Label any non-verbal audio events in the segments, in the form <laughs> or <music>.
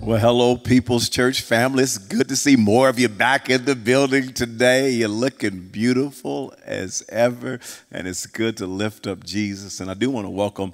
Well, hello, People's Church family. It's good to see more of you back in the building today. You're looking beautiful as ever, and it's good to lift up Jesus. And I do want to welcome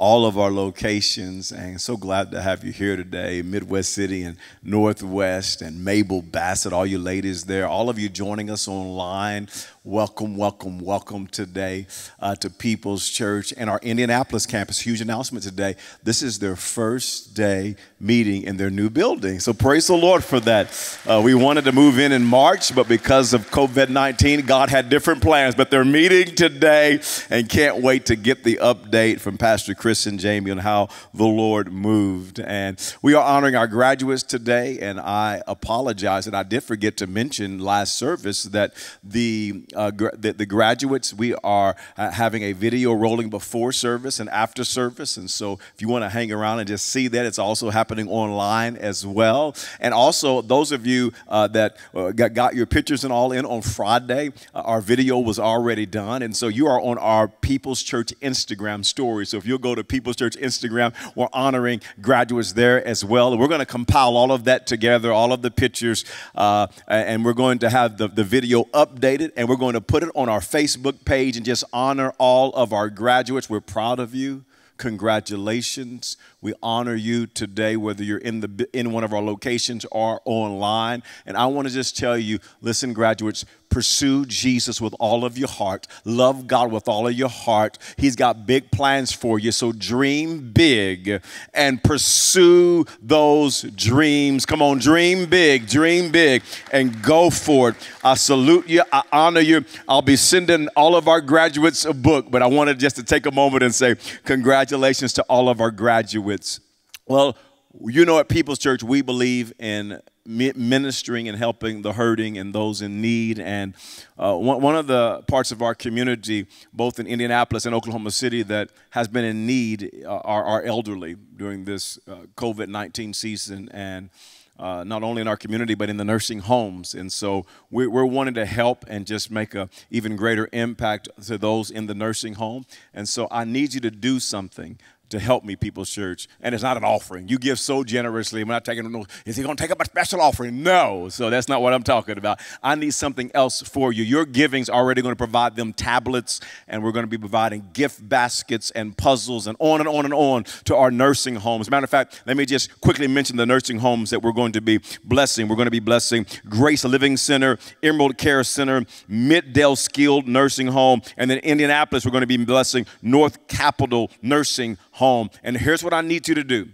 all of our locations and so glad to have you here today midwest city and northwest and mabel bassett all you ladies there all of you joining us online welcome welcome welcome today uh, to people's church and our indianapolis campus huge announcement today this is their first day meeting in their new building so praise the lord for that uh, we wanted to move in in march but because of covid-19 god had different plans but they're meeting today and can't wait to get the update from pastor chris Chris and Jamie on how the Lord moved. And we are honoring our graduates today. And I apologize that I did forget to mention last service that the, uh, the, the, graduates, we are uh, having a video rolling before service and after service. And so if you want to hang around and just see that, it's also happening online as well. And also, those of you uh, that uh, got, got, your pictures and all in on Friday, uh, our video was already done. And so you are on our People's Church Instagram story. So if you'll go to People's Church Instagram. We're honoring graduates there as well. We're going to compile all of that together, all of the pictures, uh, and we're going to have the, the video updated and we're going to put it on our Facebook page and just honor all of our graduates. We're proud of you. Congratulations. We honor you today, whether you're in, the, in one of our locations or online. And I want to just tell you listen, graduates, pursue Jesus with all of your heart, love God with all of your heart. He's got big plans for you. So dream big and pursue those dreams. Come on, dream big, dream big, and go for it. I salute you, I honor you. I'll be sending all of our graduates a book, but I wanted just to take a moment and say congratulations to all of our graduates. Well, you know, at People's Church, we believe in ministering and helping the hurting and those in need. And uh, one, one of the parts of our community, both in Indianapolis and Oklahoma City, that has been in need uh, are our elderly during this uh, COVID 19 season. And uh, not only in our community but in the nursing homes and so we're, we're wanting to help and just make a even greater impact to those in the nursing home and so i need you to do something to help me, People's Church. And it's not an offering. You give so generously. I'm not taking no, is he going to take up a special offering? No. So that's not what I'm talking about. I need something else for you. Your giving's already going to provide them tablets, and we're going to be providing gift baskets and puzzles and on and on and on to our nursing homes. Matter of fact, let me just quickly mention the nursing homes that we're going to be blessing. We're going to be blessing Grace Living Center, Emerald Care Center, Middale Skilled Nursing Home, and then Indianapolis, we're going to be blessing North Capitol Nursing home. And here's what I need you to do.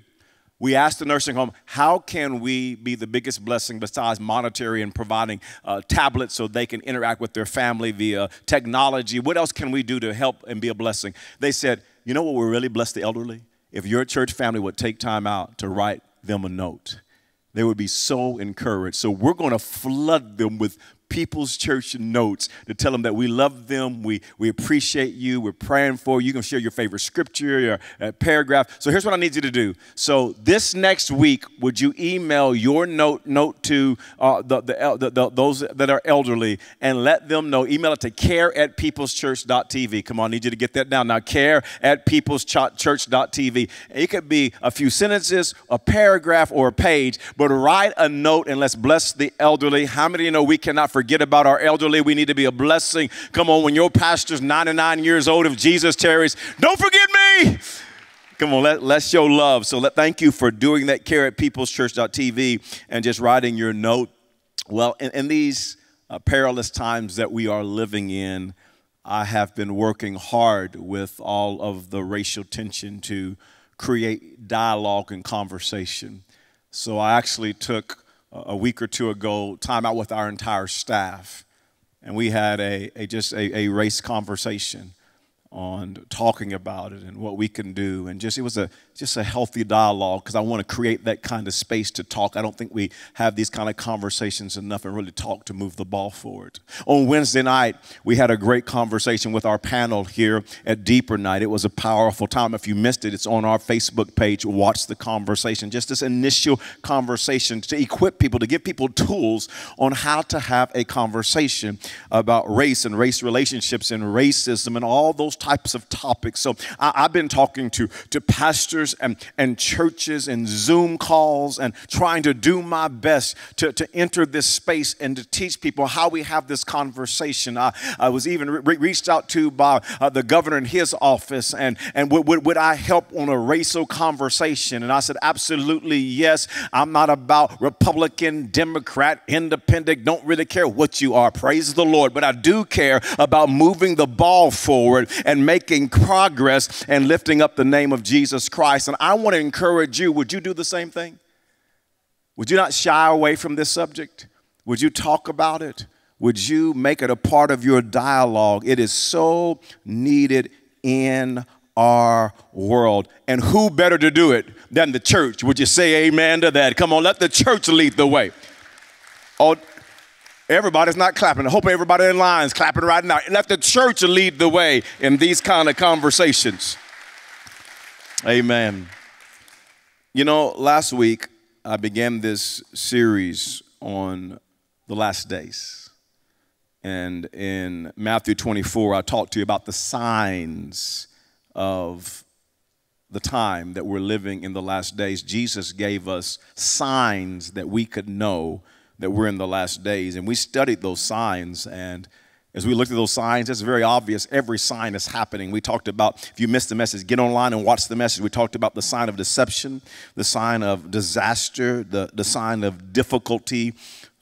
We asked the nursing home, how can we be the biggest blessing besides monetary and providing uh, tablets so they can interact with their family via technology? What else can we do to help and be a blessing? They said, you know what will really bless the elderly? If your church family would take time out to write them a note, they would be so encouraged. So we're going to flood them with People's Church notes to tell them that we love them, we, we appreciate you, we're praying for you. You can share your favorite scripture, your uh, paragraph. So here's what I need you to do. So this next week, would you email your note note to uh, the, the, the, the, those that are elderly and let them know? Email it to care at peopleschurch.tv. Come on, I need you to get that down now. Care at peopleschurch.tv. It could be a few sentences, a paragraph, or a page, but write a note and let's bless the elderly. How many you know we cannot forget about our elderly. We need to be a blessing. Come on, when your pastor's 99 years old, if Jesus tarries, don't forget me. Come on, let, let's show love. So let, thank you for doing that care at peopleschurch.tv and just writing your note. Well, in, in these uh, perilous times that we are living in, I have been working hard with all of the racial tension to create dialogue and conversation. So I actually took a week or two ago time out with our entire staff, and we had a, a just a, a race conversation on talking about it and what we can do. And just it was a just a healthy dialogue because I want to create that kind of space to talk. I don't think we have these kind of conversations enough and really talk to move the ball forward. On Wednesday night, we had a great conversation with our panel here at Deeper Night. It was a powerful time. If you missed it, it's on our Facebook page. Watch the conversation. Just this initial conversation to equip people, to give people tools on how to have a conversation about race and race relationships and racism and all those types of topics. So I, have been talking to, to pastors pastors and, and churches and Zoom calls and trying to do my best to, to enter this space and to teach people how we have this conversation. I, I was even re- reached out to by uh, the governor in his office and, and would, I help on a racial conversation? And I said, absolutely yes. I'm not about Republican, Democrat, independent, don't really care what you are. Praise the Lord. But I do care about moving the ball forward and making progress and lifting up the name of Jesus Christ. And I want to encourage you would you do the same thing? Would you not shy away from this subject? Would you talk about it? Would you make it a part of your dialogue? It is so needed in our world. And who better to do it than the church? Would you say amen to that? Come on, let the church lead the way. Oh, everybody's not clapping. I hope everybody in line is clapping right now. Let the church lead the way in these kind of conversations. Amen. You know, last week I began this series on the last days. And in Matthew 24, I talked to you about the signs of the time that we're living in the last days. Jesus gave us signs that we could know that we're in the last days. And we studied those signs and as we looked at those signs, it's very obvious every sign is happening. We talked about, if you missed the message, get online and watch the message. We talked about the sign of deception, the sign of disaster, the, the sign of difficulty,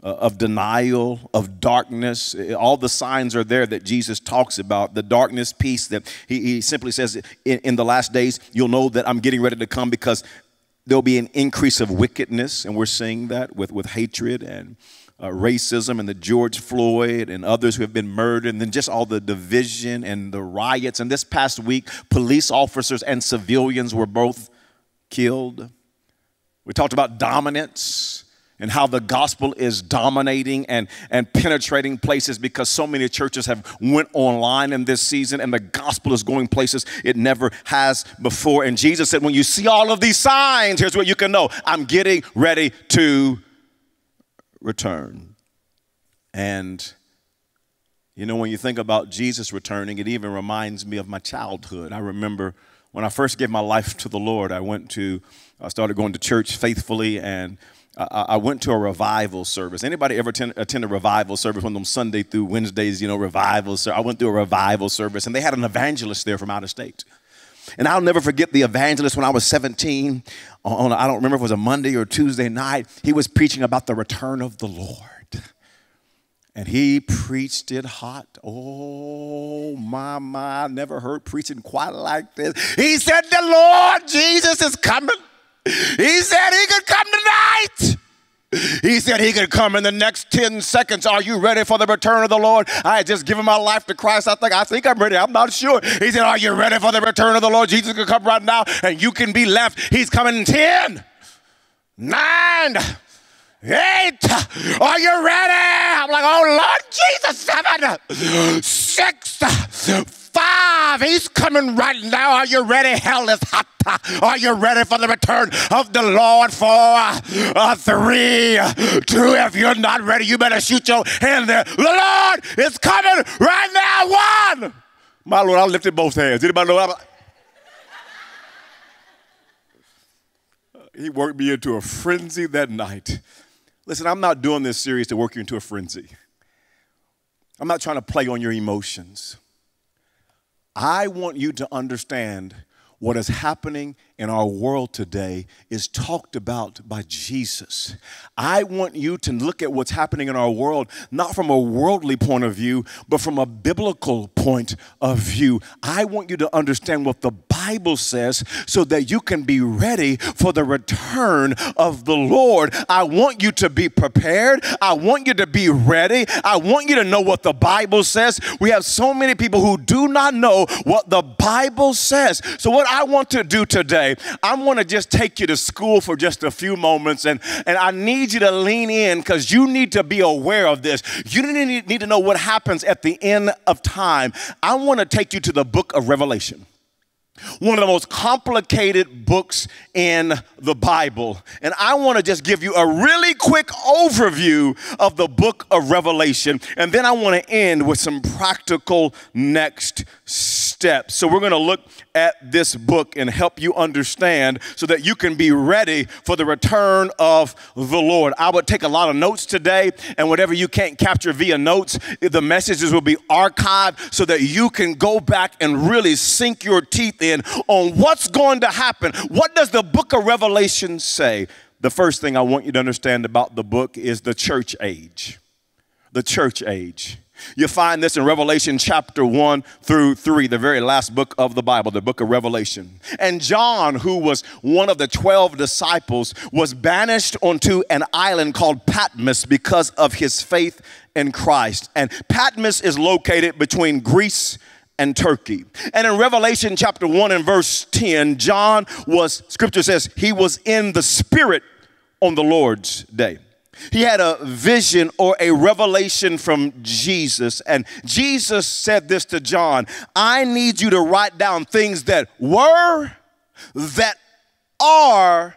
uh, of denial, of darkness. All the signs are there that Jesus talks about. The darkness piece that he, he simply says, in, in the last days, you'll know that I'm getting ready to come because there'll be an increase of wickedness. And we're seeing that with, with hatred and uh, racism and the George Floyd and others who have been murdered, and then just all the division and the riots. And this past week, police officers and civilians were both killed. We talked about dominance and how the gospel is dominating and, and penetrating places because so many churches have went online in this season and the gospel is going places it never has before and jesus said when you see all of these signs here's what you can know i'm getting ready to return. And you know, when you think about Jesus returning, it even reminds me of my childhood. I remember when I first gave my life to the Lord, I went to, I started going to church faithfully, and I, went to a revival service. Anybody ever attend, attend, a revival service? One of them Sunday through Wednesdays, you know, revival. So I went through a revival service, and they had an evangelist there from out of state. And I'll never forget the evangelist when I was 17. On, I don't remember if it was a Monday or Tuesday night. He was preaching about the return of the Lord. And he preached it hot. Oh, my, my. I never heard preaching quite like this. He said, The Lord Jesus is coming. He said he could come tonight. He said he could come in the next 10 seconds. Are you ready for the return of the Lord? I had just given my life to Christ. I think I think I'm ready. I'm not sure. He said, Are you ready for the return of the Lord? Jesus could come right now and you can be left. He's coming in 10, 9, eight. Are you ready? I'm like, oh Lord Jesus, seven, six, five. He's coming right now. Are you ready? Hell is hot. Are you ready for the return of the Lord? For uh, three, two. If you're not ready, you better shoot your hand there. The Lord is coming right now. One. My Lord, I lifted both hands. Anybody know he worked me into a frenzy that night. Listen, I'm not doing this series to work you into a frenzy. I'm not trying to play on your emotions. I want you to understand what is happening in our world today is talked about by Jesus. I want you to look at what's happening in our world not from a worldly point of view, but from a biblical point of view. I want you to understand what the Bible says so that you can be ready for the return of the Lord. I want you to be prepared. I want you to be ready. I want you to know what the Bible says. We have so many people who do not know what the Bible says. So, what I want to do today today, I'm going to just take you to school for just a few moments, and, and I need you to lean in because you need to be aware of this. You need, need to know what happens at the end of time. I want to take you to the book of Revelation one of the most complicated books in the Bible. And I want to just give you a really quick overview of the book of Revelation. And then I want to end with some practical next steps. So, we're going to look at this book and help you understand so that you can be ready for the return of the Lord. I would take a lot of notes today, and whatever you can't capture via notes, the messages will be archived so that you can go back and really sink your teeth in on what's going to happen. What does the book of Revelation say? The first thing I want you to understand about the book is the church age. The church age. You find this in Revelation chapter 1 through 3, the very last book of the Bible, the book of Revelation. And John, who was one of the 12 disciples, was banished onto an island called Patmos because of his faith in Christ. And Patmos is located between Greece and Turkey. And in Revelation chapter 1 and verse 10, John was, scripture says, he was in the spirit on the Lord's day. He had a vision or a revelation from Jesus. And Jesus said this to John I need you to write down things that were, that are,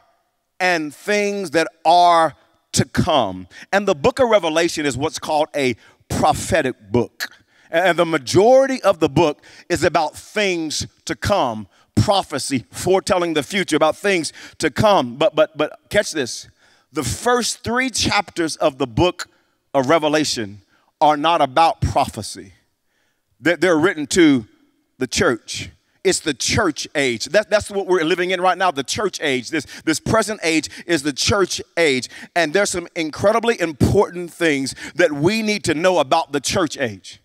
and things that are to come. And the book of Revelation is what's called a prophetic book. And the majority of the book is about things to come, prophecy, foretelling the future, about things to come. But but but catch this the first three chapters of the book of Revelation are not about prophecy, they're written to the church. It's the church age. That, that's what we're living in right now, the church age. This, this present age is the church age. And there's some incredibly important things that we need to know about the church age.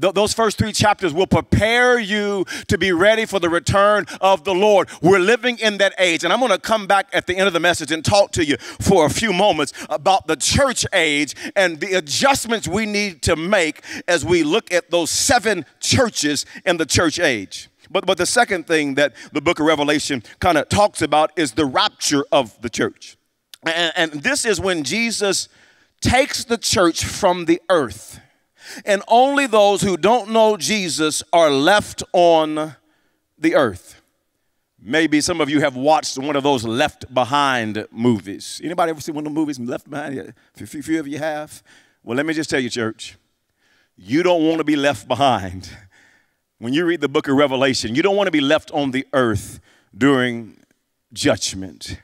Th- those first three chapters will prepare you to be ready for the return of the Lord. We're living in that age. And I'm going to come back at the end of the message and talk to you for a few moments about the church age and the adjustments we need to make as we look at those seven churches in the church age. But, but the second thing that the book of Revelation kind of talks about is the rapture of the church. And, and this is when Jesus takes the church from the earth and only those who don't know Jesus are left on the earth. Maybe some of you have watched one of those Left Behind movies. Anybody ever see one of the movies Left Behind? A few of you have. Well, let me just tell you, church, you don't want to be left behind. <laughs> When you read the book of Revelation, you don't want to be left on the earth during judgment.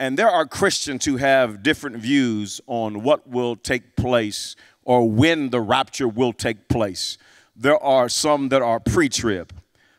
And there are Christians who have different views on what will take place or when the rapture will take place. There are some that are pre trib.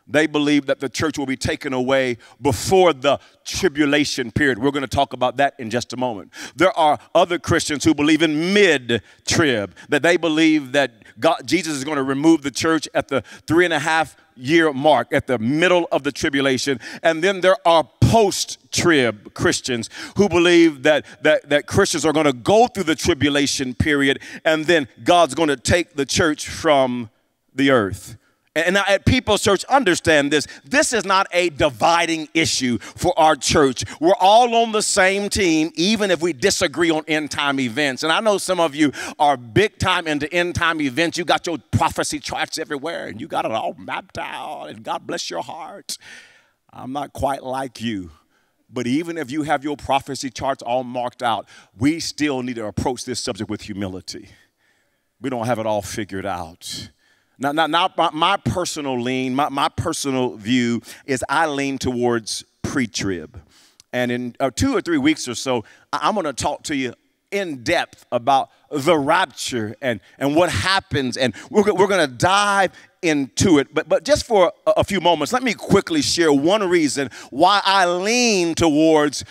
They believe that the church will be taken away before the tribulation period. We're going to talk about that in just a moment. There are other Christians who believe in mid trib, that they believe that God, Jesus is going to remove the church at the three and a half year mark, at the middle of the tribulation. And then there are post trib Christians who believe that, that, that Christians are going to go through the tribulation period and then God's going to take the church from the earth. And now at People's Church, understand this. This is not a dividing issue for our church. We're all on the same team, even if we disagree on end time events. And I know some of you are big time into end time events. You got your prophecy charts everywhere and you got it all mapped out, and God bless your heart. I'm not quite like you. But even if you have your prophecy charts all marked out, we still need to approach this subject with humility. We don't have it all figured out. Now, now, now my, my personal lean, my, my personal view is I lean towards pre trib. And in uh, two or three weeks or so, I'm going to talk to you in depth about the rapture and, and what happens. And we're, we're going to dive into it. But, but just for a, a few moments, let me quickly share one reason why I lean towards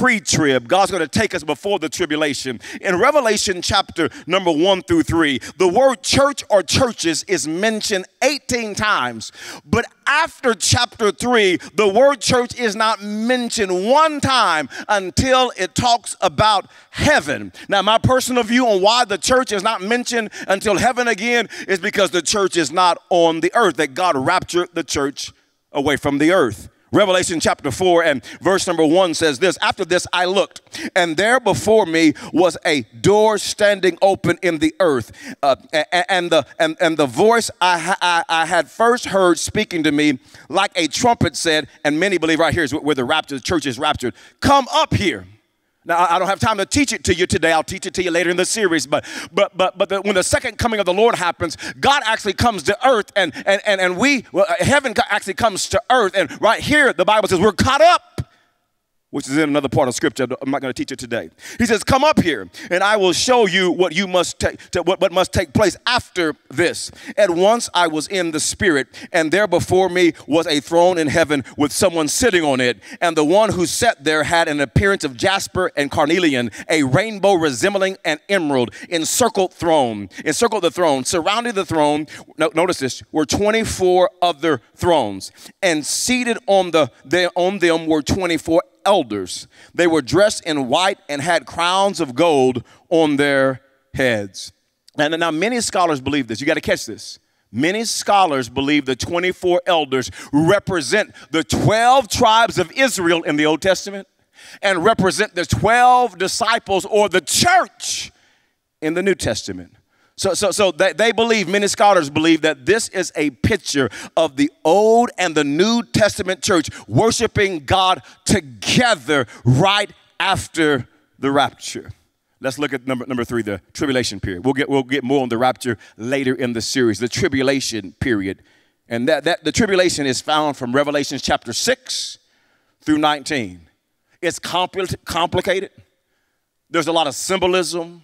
pre trib. God's going to take us before the tribulation. In Revelation chapter number one through three, the word church or churches is mentioned 18 times. But after chapter three, the word church is not mentioned one time until it talks about heaven. Now, my personal view on why the church is not mentioned until heaven again is because the church is not on the earth, that God raptured the church away from the earth. Revelation chapter 4 and verse number 1 says this After this I looked, and there before me was a door standing open in the earth. Uh, and, the, and, and the voice I, I, I, had first heard speaking to me, like a trumpet said, and many believe right here is where the rapture, the church is raptured, Come up here. Now, I don't have time to teach it to you today. I'll teach it to you later in the series. But, but, but, but the, when the second coming of the Lord happens, God actually comes to earth, and and and, and we, well, uh, heaven actually comes to earth. And right here, the Bible says we're caught up which is in another part of scripture. I'm not going to teach it today. He says, "Come up here, and I will show you what you must take, what, what must take place after this." At once I was in the spirit, and there before me was a throne in heaven with someone sitting on it, and the one who sat there had an appearance of jasper and carnelian, a rainbow resembling an emerald, encircled throne, encircled the throne, surrounding the throne. notice this: were 24 other thrones, and seated on the on them were 24 elders. They were dressed in white and had crowns of gold on their heads. And now, many scholars believe this. You got to catch this. Many scholars believe the 24 elders represent the 12 tribes of Israel in the Old Testament and represent the 12 disciples or the church in the New Testament. So, so, so they, they believe, many scholars believe that this is a picture of the Old and the New Testament church worshiping God together right after the rapture. Let's look at number, number three, the tribulation period. We'll get, we'll get more on the rapture later in the series, the tribulation period. And that, that the tribulation is found from Revelation chapter 6 through 19. It's compl- complicated. There's a lot of symbolism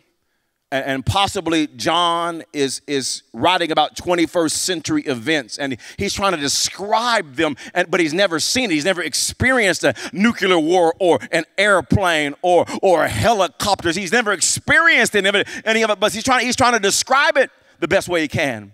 and possibly John is, is writing about 21st century events and he's trying to describe them, and, but he's never seen it. He's never experienced a nuclear war or an airplane or, or helicopters. He's never experienced any of it, any of it but he's trying, he's trying to describe it the best way he can.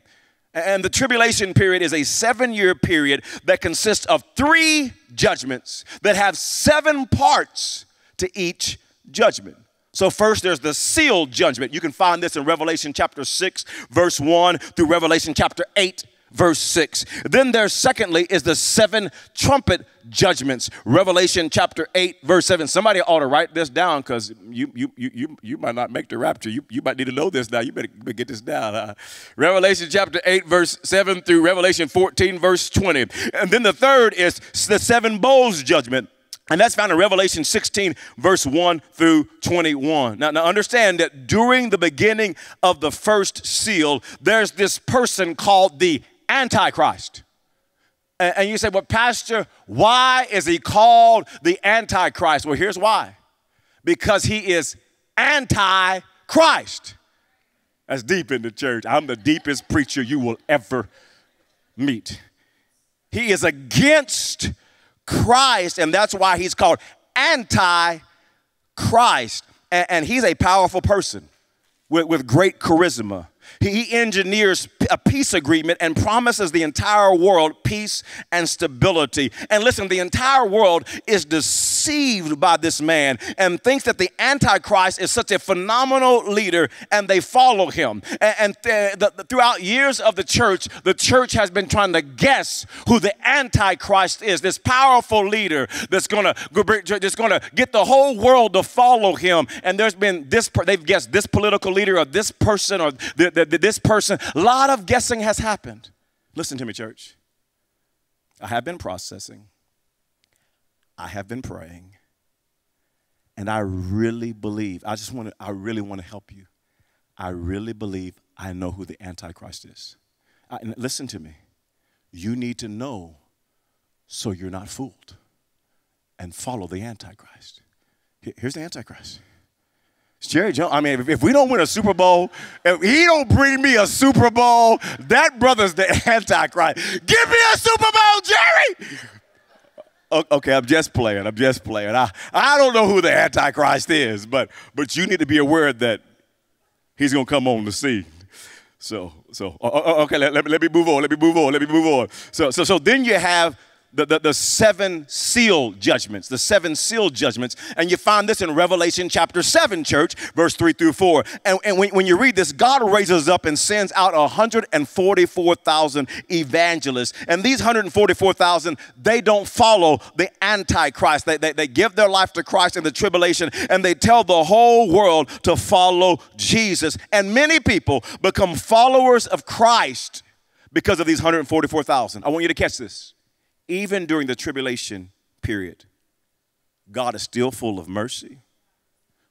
And the tribulation period is a seven year period that consists of three judgments that have seven parts to each judgment. So, first, there's the sealed judgment. You can find this in Revelation chapter 6, verse 1 through Revelation chapter 8, verse 6. Then there, secondly, is the seven trumpet judgments. Revelation chapter 8, verse 7. Somebody ought to write this down because you, you, you, you, you might not make the rapture. You, you might need to know this now. You better, better get this down. Uh, Revelation chapter 8, verse 7 through Revelation 14, verse 20. And then the third is the seven bowls judgment. And that's found in Revelation 16, verse 1 through 21. Now, now, understand that during the beginning of the first seal, there's this person called the Antichrist. And, and you say, well, Pastor, why is he called the Antichrist? Well, here's why because he is anti Christ. That's deep in the church. I'm the deepest preacher you will ever meet. He is against Christ, and that's why he's called anti Christ. And, and, he's a powerful person with, with great charisma. He engineers a peace agreement and promises the entire world peace and stability. And listen, the entire world is deceived by this man and thinks that the Antichrist is such a phenomenal leader and they follow him. And, and th- throughout years of the church, the church has been trying to guess who the Antichrist is this powerful leader that's gonna, that's gonna get the whole world to follow him. And there's been this, they've guessed this political leader or this person or the, the, this person. A lot of guessing has happened. Listen to me, church. I have been processing, I have been praying, and I really believe, I just want to, I really want to help you. I really believe I know who the Antichrist is. I, listen to me. You need to know so you're not fooled and follow the Antichrist. Here's the Antichrist. Jerry Jones. I mean, if, if, we don't win a Super Bowl, if he don't bring me a Super Bowl, that brother's the <laughs> Antichrist. Give me a Super Bowl, Jerry. Okay, I'm just playing. I'm just playing. I, I don't know who the Antichrist is, but but you need to be aware that he's gonna come on the scene. So so okay, let, let, let me move on. Let me move on. Let me move on. So so so then you have the, the, the, seven seal judgments, the seven seal judgments. And you find this in Revelation chapter 7, church, verse 3 through 4. And, and when, when you read this, God raises up and sends out 144,000 evangelists. And these 144,000, they don't follow the Antichrist. They, they, they give their life to Christ in the tribulation and they tell the whole world to follow Jesus. And many people become followers of Christ because of these 144,000. I want you to catch this even during the tribulation period, God is still full of mercy,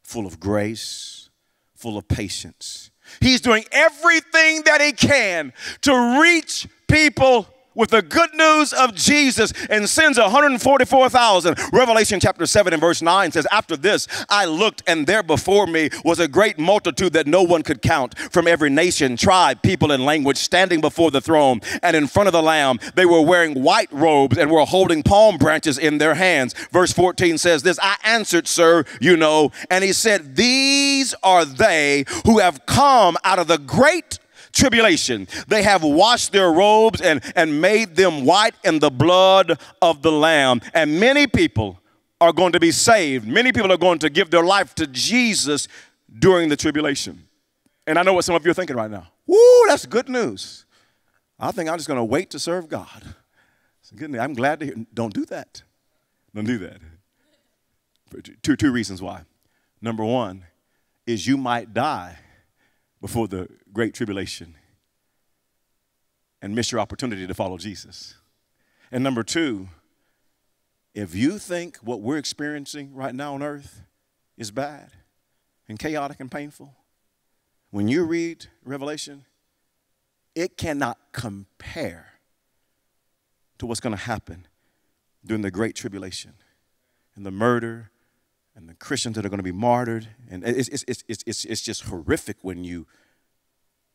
full of grace, full of patience. He's doing everything that he can to reach people with the good news of Jesus and sends 144,000. Revelation chapter 7 and verse 9 says, After this I looked, and there before me was a great multitude that no one could count from every nation, tribe, people, and language standing before the throne and in front of the Lamb. They were wearing white robes and were holding palm branches in their hands. Verse 14 says this I answered, Sir, you know. And he said, These are they who have come out of the great tribulation. They have washed their robes and, and made them white in the blood of the Lamb. And many people are going to be saved. Many people are going to give their life to Jesus during the tribulation. And I know what some of you are thinking right now. Woo, that's good news. I think I'm just going to wait to serve God. good news. I'm glad to hear. Don't do that. Don't do that. Two, two reasons why. Number one is you might die before the great tribulation and miss your opportunity to follow Jesus. And number two, if you think what we're experiencing right now on earth is bad and chaotic and painful, when you read Revelation, it cannot compare to what's going to happen during the Great Tribulation and the murder and the Christians that are going to be martyred. And it's, it's, it's, it's, it's just horrific when you,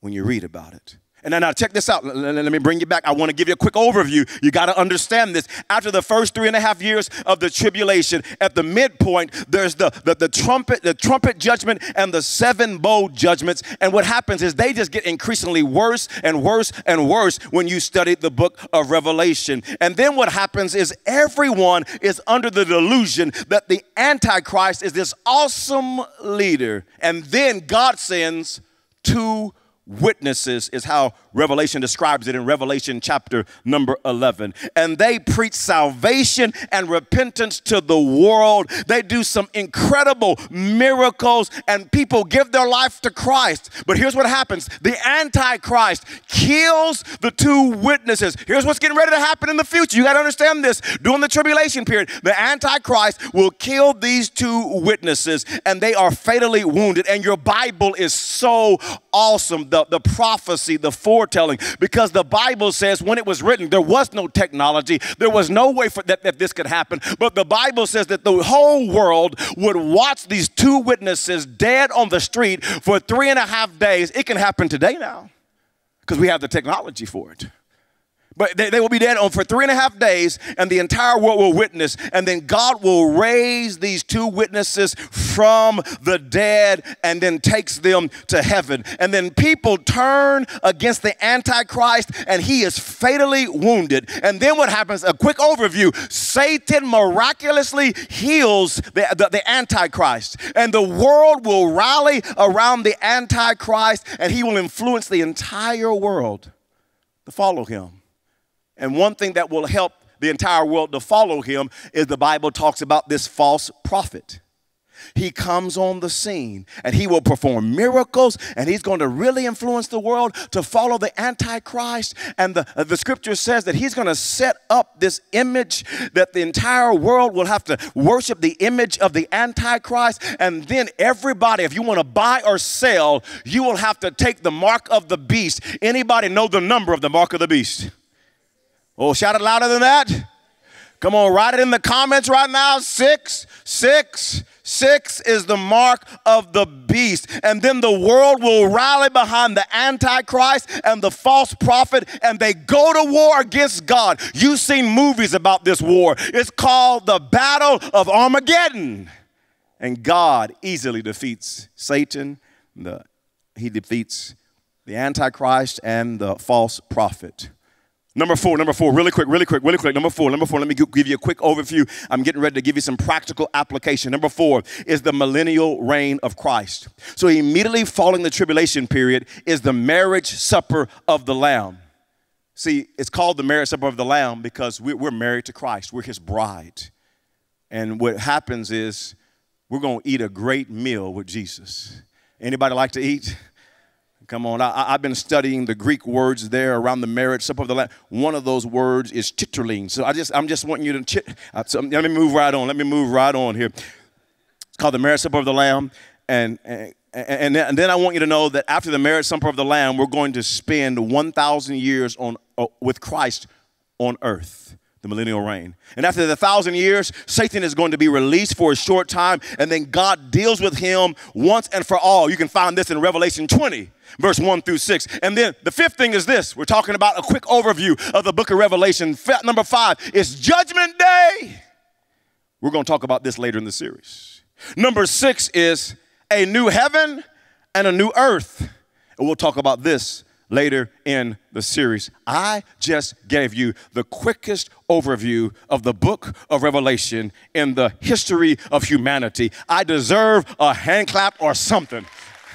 when you read about it. And now, now check this out. Let me bring you back. I want to give you a quick overview. You got to understand this. After the first three and a half years of the tribulation, at the midpoint, there's the, the, the trumpet, the trumpet judgment and the seven bowl judgments. And what happens is they just get increasingly worse and worse and worse when you study the book of Revelation. And then what happens is everyone is under the delusion that the Antichrist is this awesome leader. And then God sends two witnesses, is how Revelation describes it in Revelation chapter number 11. And they preach salvation and repentance to the world. They do some incredible miracles, and people give their life to Christ. But here's what happens the Antichrist kills the two witnesses. Here's what's getting ready to happen in the future. You got to understand this. During the tribulation period, the Antichrist will kill these two witnesses, and they are fatally wounded. And your Bible is so awesome. The, the prophecy, the foretelling, because the Bible says when it was written, there was no technology, there was no way for that, that this could happen. But the Bible says that the whole world would watch these two witnesses dead on the street for three and a half days. It can happen today now because we have the technology for it. But they, they, will be dead on for three and a half days, and the entire world will witness. And then God will raise these two witnesses from the dead and then takes them to heaven. And then people turn against the Antichrist, and he is fatally wounded. And then what happens? A quick overview Satan miraculously heals the, the, the Antichrist, and the world will rally around the Antichrist, and he will influence the entire world to follow him. And one thing that will help the entire world to follow him is the Bible talks about this false prophet. He comes on the scene and he will perform miracles and he's going to really influence the world to follow the Antichrist. And the, uh, the scripture says that he's going to set up this image that the entire world will have to worship the image of the Antichrist. And then everybody, if you want to buy or sell, you will have to take the mark of the beast. Anybody know the number of the mark of the beast? Oh, shout it louder than that. Come on, write it in the comments right now. Six, six, six is the mark of the beast. And then the world will rally behind the Antichrist and the false prophet, and they go to war against God. You've seen movies about this war. It's called the Battle of Armageddon. And God easily defeats Satan, the, he defeats the Antichrist and the false prophet. Number four, number four, really quick, really quick, really quick. Number four, number four, let me give you a quick overview. I'm getting ready to give you some practical application. Number four is the millennial reign of Christ. So, immediately following the tribulation period is the marriage supper of the Lamb. See, it's called the marriage supper of the Lamb because we're married to Christ, we're his bride. And what happens is we're going to eat a great meal with Jesus. Anybody like to eat? Come on, I, have been studying the Greek words there around the marriage supper of the Lamb. One of those words is chitterling. So I just, I'm just wanting you to chit. Uh, so let me move right on. Let me move right on here. It's called the marriage supper of the Lamb. And, and, and, then I want you to know that after the marriage supper of the Lamb, we're going to spend 1,000 years on, uh, with Christ on earth the millennial reign. And after the thousand years, Satan is going to be released for a short time, and then God deals with him once and for all. You can find this in Revelation 20, verse 1 through 6. And then the fifth thing is this we're talking about a quick overview of the book of Revelation. Number five is Judgment Day. We're going to talk about this later in the series. Number six is a new heaven and a new earth. And we'll talk about this later in the series. I just gave you the quickest overview of the book of Revelation in the history of humanity. I deserve a hand clap or something.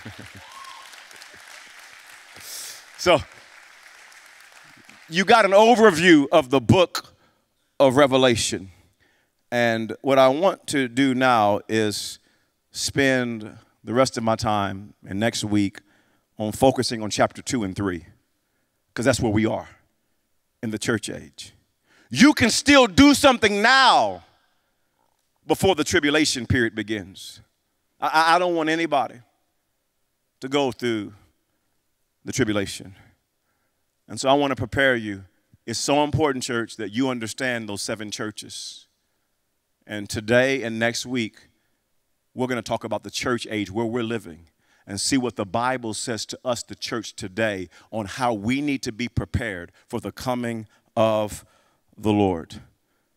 <laughs> so, you got an overview of the book of Revelation. And what I want to do now is spend the rest of my time and next week on focusing on chapter 2 and 3 because that's where we are in the church age. You can still do something now before the tribulation period begins. I, I don't want anybody to go through the tribulation. And so I want to prepare you. It's so important, church, that you understand those seven churches. And today and next week, we're going to talk about the church age where we're living and see what the Bible says to us, the church today, on how we need to be prepared for the coming of the Lord.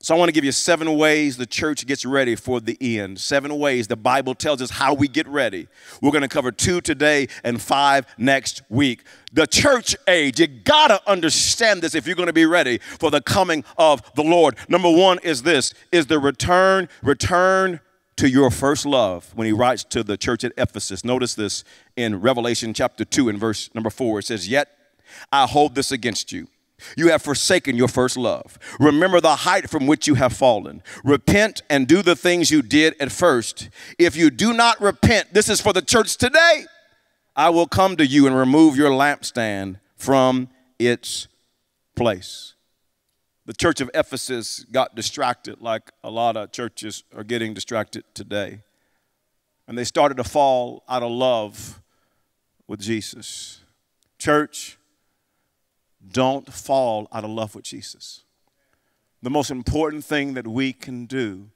So, I want to give you seven ways the church gets ready for the end. Seven ways the Bible tells us how we get ready. We're going to cover two today and five next week. The church age, you got to understand this if you're going to be ready for the coming of the Lord. Number one is this is the return, return to your first love when he writes to the church at Ephesus. Notice this in Revelation chapter 2 and verse number 4. It says, Yet I hold this against you. You have forsaken your first love. Remember the height from which you have fallen. Repent and do the things you did at first. If you do not repent, this is for the church today, I will come to you and remove your lampstand from its place the church of Ephesus got distracted, like a lot of churches are getting distracted today. And they started to fall out of love with Jesus. Church, don't fall out of love with Jesus. The most important thing that we can do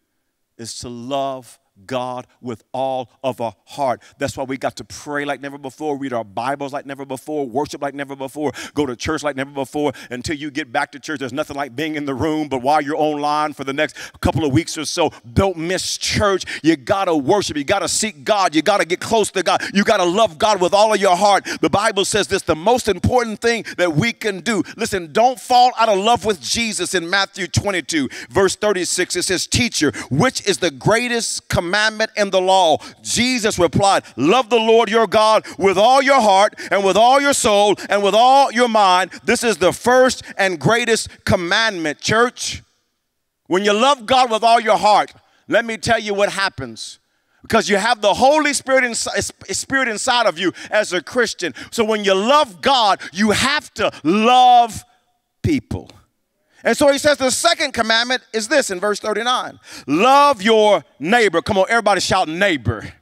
is to love God with all of our heart. That's why we got to pray like never before, read our Bibles like never before, worship like never before, go to church like never before. Until you get back to church, there's nothing like being in the room. But while you're online for the next couple of weeks or so, don't miss church. You got to worship. You got to seek God. You got to get close to God. You got to love God with all of your heart. The Bible says this the most important thing that we can do. Listen, don't fall out of love with Jesus in Matthew 22, verse 36. It says, Teacher, which is the greatest commandment? Commandment in the law? Jesus replied, Love the Lord your God with all your heart and with all your soul and with all your mind. This is the first and greatest commandment, church. When you love God with all your heart, let me tell you what happens because you have the Holy Spirit, inside, Spirit inside of you as a Christian. So when you love God, you have to love people. And so he says the second commandment is this in verse 39 love your neighbor. Come on, everybody shout neighbor.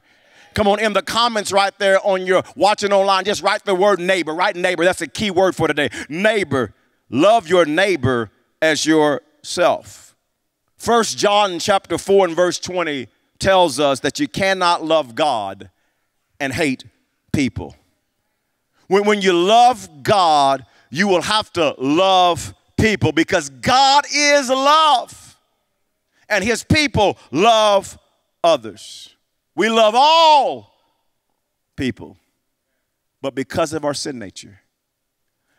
Come on, in the comments right there on your watching online, just write the word neighbor. Write neighbor. That's a key word for today. Neighbor. Love your neighbor as yourself. First John chapter 4 and verse 20 tells us that you cannot love God and hate people. When, when you love God, you will have to love people because God is love and his people love others. We love all people, but because of our sin nature,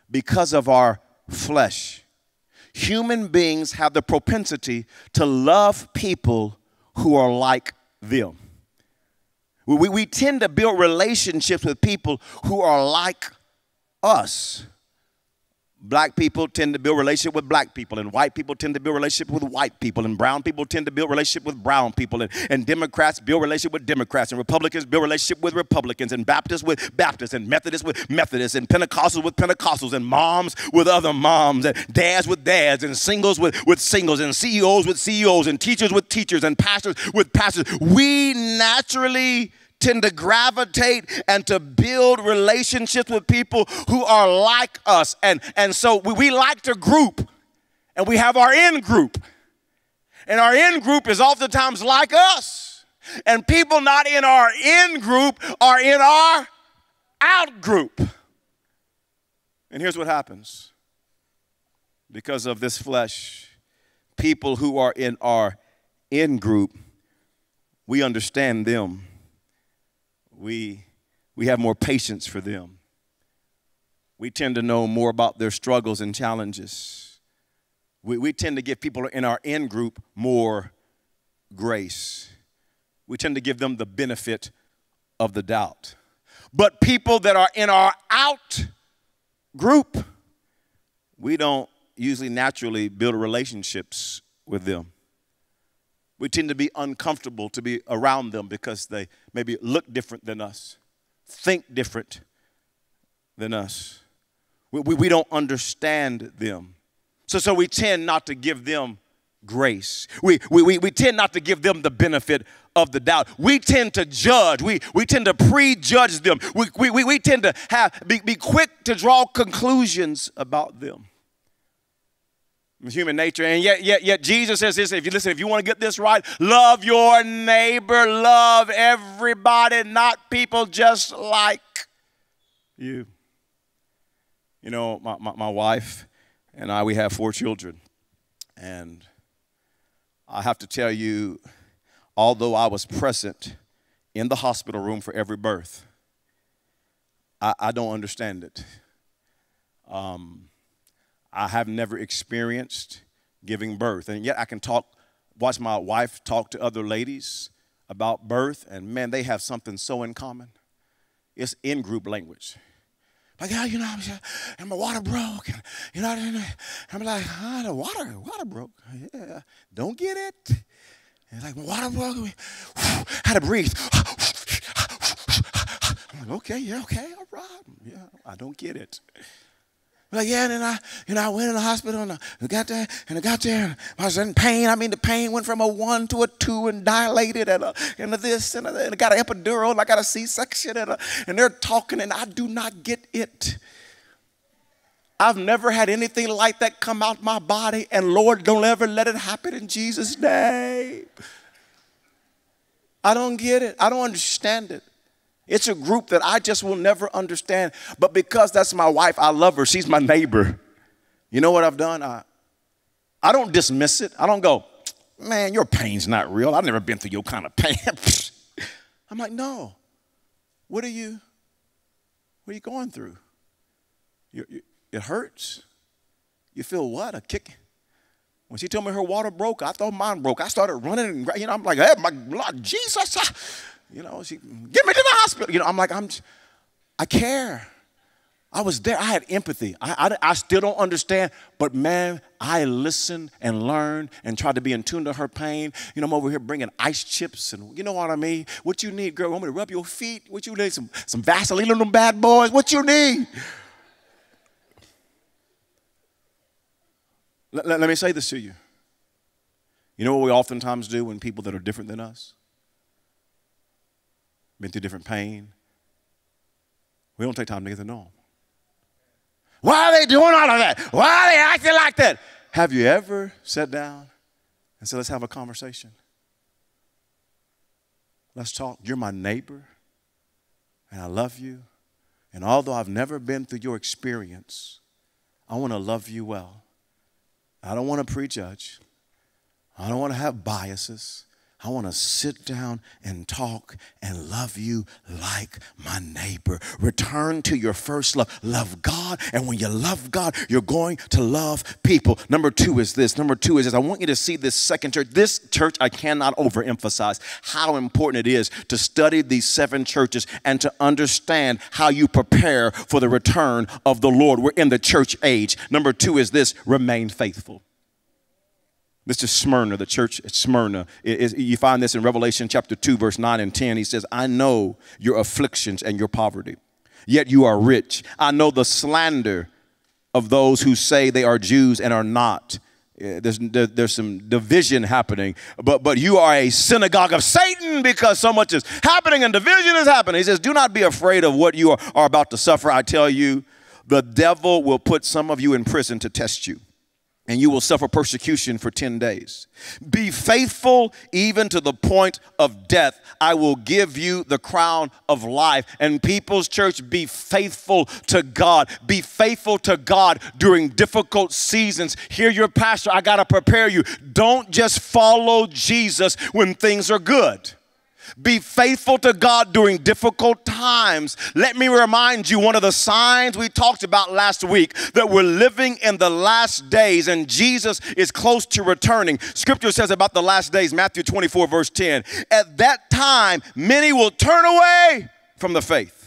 because of our flesh, human beings have the propensity to love people who are like them. We, we tend to build relationships with people who are like us. Black people tend to build relationship with black people and white people tend to build relationship with white people and brown people tend to build relationship with brown people and, and democrats build relationship with democrats and republicans build relationship with republicans and baptists with baptists and methodists with methodists and pentecostals with pentecostals and moms with other moms and dads with dads and singles with, with singles and ceos with ceos and teachers with teachers and pastors with pastors. We naturally tend to gravitate and to build relationships with people who are like us. And, and so we, we like to group, and we have our in group. And our in group is oftentimes like us. And people not in our in group are in our out group. And here's what happens because of this flesh, people who are in our in group, we understand them we, we have more patience for them. We tend to know more about their struggles and challenges. We, we tend to give people in our in group more grace. We tend to give them the benefit of the doubt. But people that are in our out group, we don't usually naturally build relationships with them we tend to be uncomfortable to be around them because they maybe look different than us, think different than us. We, we, we, don't understand them. So, so we tend not to give them grace. We, we, we, we tend not to give them the benefit of the doubt. We tend to judge. We, we tend to prejudge them. We, we, we, we tend to have, be, be quick to draw conclusions about them human nature. And yet, yet, yet Jesus says this if you listen, if you want to get this right, love your neighbor, love everybody, not people just like you. You know, my, my, my wife and I, we have four children. And I have to tell you, although I was present in the hospital room for every birth, I, I don't understand it. Um, I have never experienced giving birth. And yet I can talk, watch my wife talk to other ladies about birth, and man, they have something so in common. It's in group language. Like, yeah, you know, and my water broke, and you know, and I'm like, huh, the water, water broke. Yeah, don't get it. And like, my water broke, had to breathe. I'm like, okay, yeah, okay, all right. Yeah, I don't get it. Like, yeah, and then I, you know, I went in the hospital and I got there, and I got there, and I was in pain. I mean, the pain went from a one to a two and dilated, and, a, and a this, and, a, and I got an epidural, and I got a C-section, and, a, and they're talking, and I do not get it. I've never had anything like that come out my body, and Lord, don't ever let it happen in Jesus' name. I don't get it. I don't understand it. It's a group that I just will never understand. But because that's my wife, I love her. She's my neighbor. You know what I've done? I, I don't dismiss it. I don't go, man, your pain's not real. I've never been through your kind of pain. <laughs> I'm like, no. What are you, what are you going through? You, you, it hurts. You feel what? A kick? When she told me her water broke, I thought mine broke. I started running and, you know, I'm like, hey, my Lord Jesus. Ah. You know, she, get me to the hospital. You know, I'm like, I'm, I care. I was there. I had empathy. I, I, I, still don't understand, but man, I listened and learned and tried to be in tune to her pain. You know, I'm over here bringing ice chips and you know what I mean? What you need, girl? Want me to rub your feet? What you need? Some, some Vaseline on them bad boys? What you need? Let, let, let me say this to you. You know what we oftentimes do when people that are different than us? Been through different pain. We don't take time to get to know them. Why are they doing all of that? Why are they acting like that? Have you ever sat down and said, let's have a conversation? Let's talk. You're my neighbor, and I love you. And although I've never been through your experience, I want to love you well. I don't want to prejudge. I don't want to have biases. I want to sit down and talk and love you like my neighbor. Return to your first love. Love God. And when you love God, you're going to love people. Number two is this. Number two is this. I want you to see this second church. This church, I cannot overemphasize how important it is to study these seven churches and to understand how you prepare for the return of the Lord. We're in the church age. Number two is this remain faithful. This is Smyrna, the church at Smyrna. It, it, you find this in Revelation chapter 2, verse 9 and 10. He says, I know your afflictions and your poverty, yet you are rich. I know the slander of those who say they are Jews and are not. There's, there's some division happening, but, but you are a synagogue of Satan because so much is happening and division is happening. He says, Do not be afraid of what you are, are about to suffer. I tell you, the devil will put some of you in prison to test you and you will suffer persecution for 10 days. Be faithful even to the point of death. I will give you the crown of life. And People's Church, be faithful to God. Be faithful to God during difficult seasons. Hear your pastor, I got to prepare you. Don't just follow Jesus when things are good. Be faithful to God during difficult times. Let me remind you one of the signs we talked about last week that we're living in the last days and Jesus is close to returning. Scripture says about the last days, Matthew 24, verse 10, at that time, many will turn away from the faith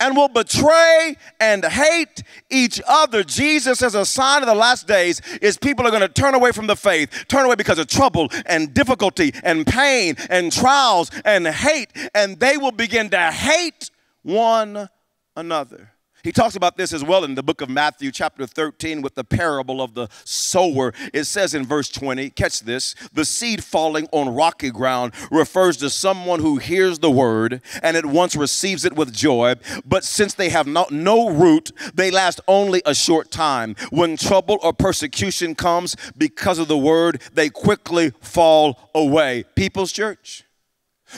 and will betray and hate each other. Jesus, as a sign of the last days, is people are going to turn away from the faith, turn away because of trouble and difficulty and pain and trials and hate, and they will begin to hate one another. He talks about this as well in the book of Matthew, chapter 13, with the parable of the sower. It says in verse 20, catch this, the seed falling on rocky ground refers to someone who hears the word and at once receives it with joy. But since they have not, no root, they last only a short time. When trouble or persecution comes because of the word, they quickly fall away. People's church,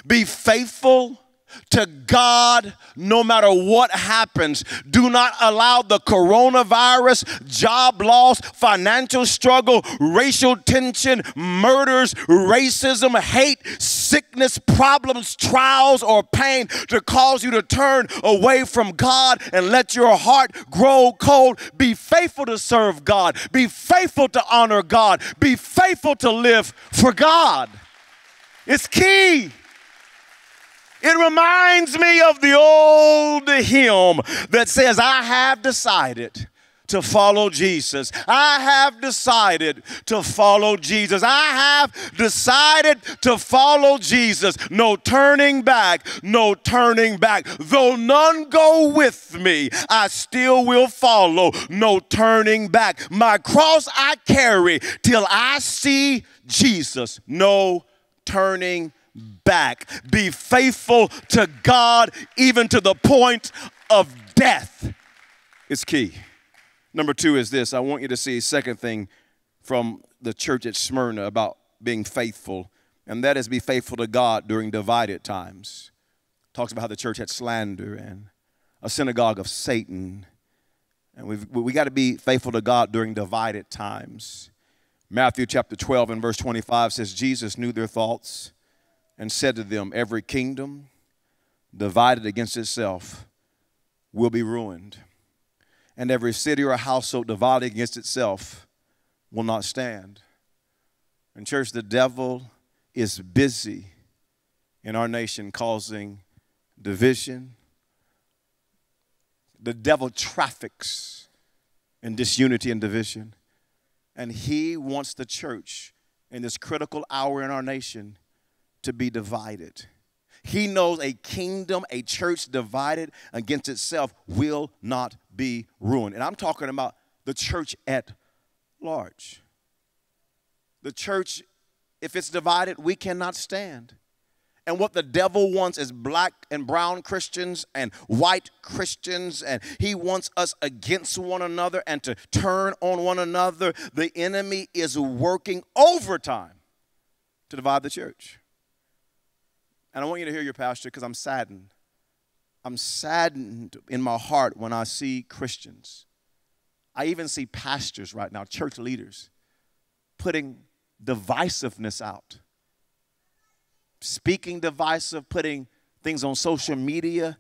be faithful to God no matter what happens. Do not allow the coronavirus, job loss, financial struggle, racial tension, murders, racism, hate, sickness, problems, trials, or pain to cause you to turn away from God and let your heart grow cold. Be faithful to serve God, be faithful to honor God, be faithful to live for God. It's key. It reminds me of the old hymn that says, I have decided to follow Jesus. I have decided to follow Jesus. I have decided to follow Jesus. No turning back, no turning back. Though none go with me, I still will follow. No turning back. My cross I carry till I see Jesus. No turning back. Be faithful to God even to the point of death. It's key. Number two is this I want you to see a second thing from the church at Smyrna about being faithful, and that is be faithful to God during divided times. Talks about how the church had slander and a synagogue of Satan. And we've, we got to be faithful to God during divided times. Matthew chapter 12 and verse 25 says, Jesus knew their thoughts and said to them, Every kingdom divided against itself will be ruined, and every city or household divided against itself will not stand. And, church, the devil is busy in our nation causing division. The devil traffics in disunity and division. And he wants the church in this critical hour in our nation to be divided. He knows a kingdom, a church divided against itself will not be ruined. And I'm talking about the church at large. The church, if it's divided, we cannot stand. And what the devil wants is black and brown Christians and white Christians, and he wants us against one another and to turn on one another. The enemy is working overtime to divide the church. And I want you to hear your pastor because I'm saddened. I'm saddened in my heart when I see Christians. I even see pastors right now, church leaders, putting divisiveness out speaking divisive, putting things on social media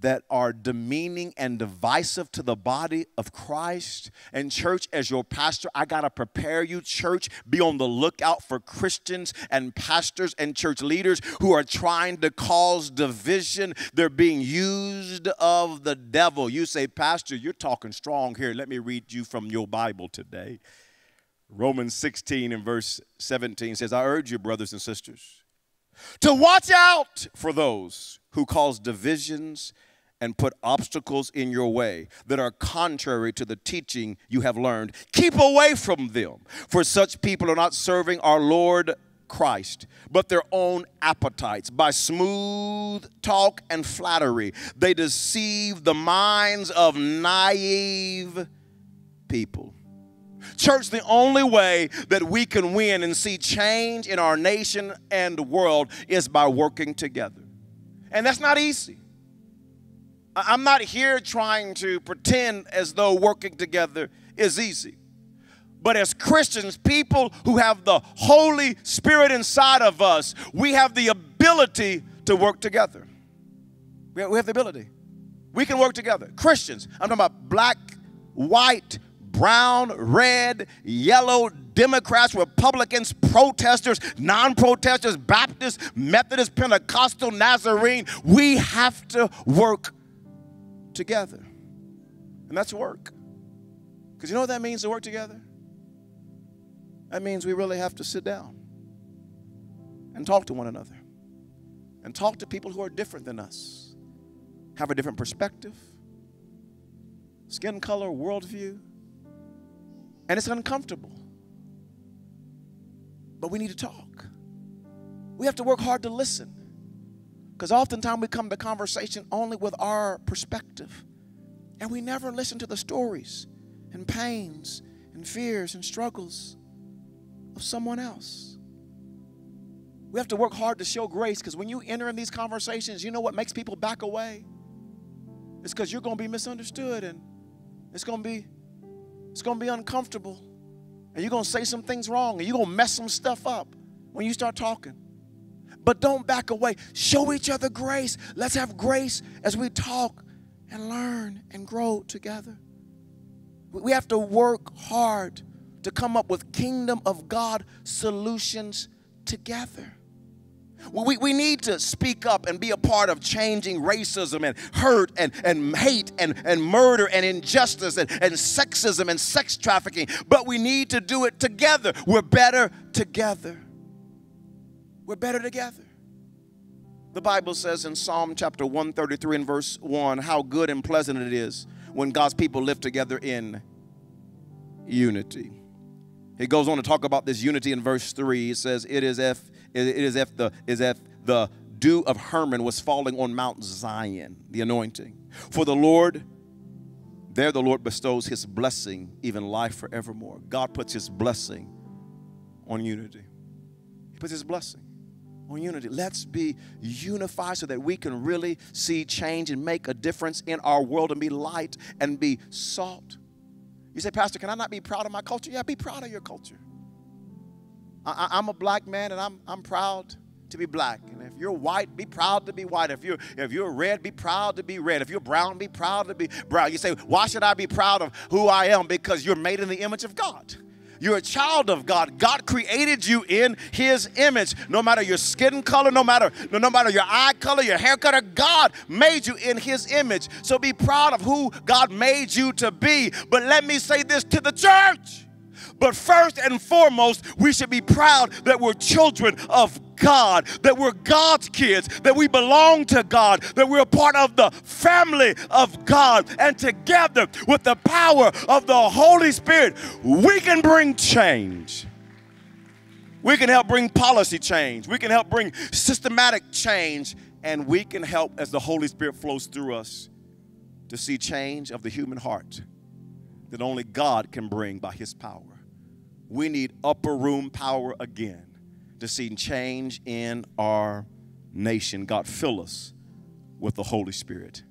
that are demeaning and divisive to the body of Christ. And, church, as your pastor, I got to prepare you, church, be on the lookout for Christians and pastors and church leaders who are trying to cause division. They're being used of the devil. You say, Pastor, you're talking strong here. Let me read you from your Bible today. Romans 16 and verse 17 says, I urge you, brothers and sisters, to watch out for those who cause divisions and put obstacles in your way that are contrary to the teaching you have learned. Keep away from them, for such people are not serving our Lord Christ, but their own appetites. By smooth talk and flattery, they deceive the minds of naive people. Church, the only way that we can win and see change in our nation and world is by working together. And that's not easy. I'm not here trying to pretend as though working together is easy. But as Christians, people who have the Holy Spirit inside of us, we have the ability to work together. We have the ability. We can work together. Christians, I'm talking about black, white, brown, red, yellow, Democrats, Republicans, protesters, non protesters, Baptists, Methodist, Pentecostal, Nazarene. We have to work together. And that's work. Because you know what that means to work together? That means we really have to sit down and talk to one another and talk to people who are different than us, have a different perspective, skin color, worldview. And it's uncomfortable. But we need to talk. We have to work hard to listen. Because oftentimes we come to conversation only with our perspective. And we never listen to the stories and pains and fears and struggles of someone else. We have to work hard to show grace because when you enter in these conversations, you know what makes people back away? It's because you're going to be misunderstood and it's going to be it's going to be uncomfortable. And you're going to say some things wrong and you're going to mess some stuff up when you start talking but don't back away. Show each other grace. Let's have grace as we talk and learn and grow together. We have to work hard to come up with kingdom of God solutions together. We, we need to speak up and be a part of changing racism and hurt and, and hate and, and murder and injustice and, and sexism and sex trafficking. But we need to do it together. We're better together. We're better together. The Bible says in Psalm chapter 133 and verse 1 how good and pleasant it is when God's people live together in unity. He goes on to talk about this unity in verse 3. He says, It is if it is if the is if the dew of Hermon was falling on Mount Zion, the anointing. For the Lord, there the Lord bestows his blessing, even life forevermore. God puts his blessing on unity. He puts his blessing on unity. Let's be unified so that we can really see change and make a difference in our world and be light and be salt. You say, Pastor, can I not be proud of my culture? Yeah, be proud of your culture. I, am a black man and I'm, I'm proud to be black. And if you're white, be proud to be white. If you're if you're red, be proud to be red. If you're brown, be proud to be brown. You say, why should I be proud of who I am? Because you're made in the image of God. You're a child of God. God created you in his image. No matter your skin color, no matter, no matter your eye color, your hair color, God made you in his image. So be proud of who God made you to be. But let me say this to the church. But first and foremost, we should be proud that we're children of God, that we're God's kids, that we belong to God, that we're a part of the family of God. And together with the power of the Holy Spirit, we can bring change. We can help bring policy change. We can help bring systematic change. And we can help as the Holy Spirit flows through us to see change of the human heart that only God can bring by His power. We need upper room power again to see change in our nation. God, fill us with the Holy Spirit.